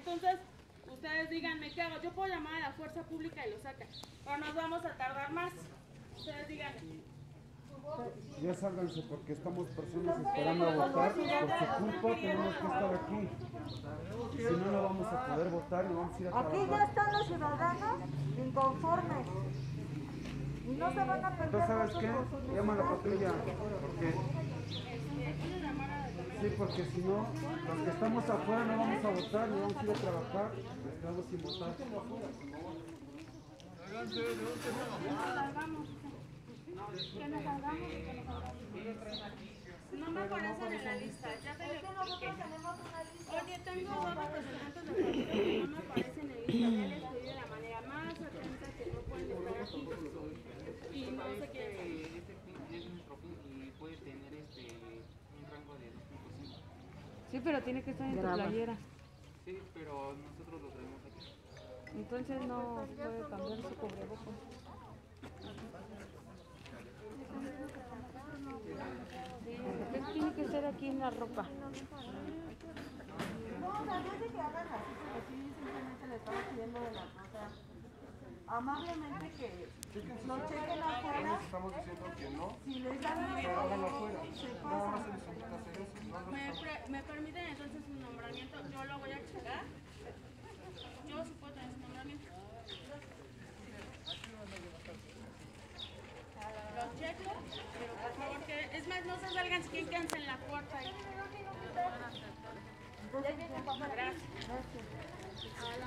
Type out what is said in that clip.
Entonces, ustedes díganme qué hago. Yo puedo llamar a la fuerza pública y lo sacan, pero nos vamos a tardar más. Ustedes díganme. Ya sálganse porque estamos personas esperando a votar. Por su culpa tenemos que estar aquí. Si no, no vamos a poder votar y vamos a ir a Aquí ya están los ciudadanos inconformes. Y no se van a perder Entonces, ¿sabes qué? Llama a la patrulla. Porque, sí, porque si no, los que estamos afuera no vamos a votar, no vamos a ir a trabajar. Estamos sin votar. Que nos que nos salgamos. No me aparecen en la lista, ya tengo dos representantes de no me aparecen en lista. Ya les pedí de la manera más atenta que no pueden estar aquí. Y no sé qué. Este pin es nuestro pin y puede tener este un rango de 2.5. Sí, pero tiene que estar en tu playera. Sí, pero nosotros lo traemos aquí. Entonces no puede cambiar su cubrebocas. Porque tiene que ser aquí en la ropa. No, o sea, no es de que hagan así, pero sí simplemente le estamos pidiendo de la cosa. Amablemente que lo chequen afuera. Estamos diciendo que no. Si les dan afuera. se Nada más pasan. se necesita hacer eso. No ¿Me, pre- ¿Me permiten entonces su nombramiento? Yo lo voy a checar. Yo sí puedo tener su nombramiento. Lo checo, por favor que... Es más, no se salgan si quieren quédense en la puerta. ahí. Gracias.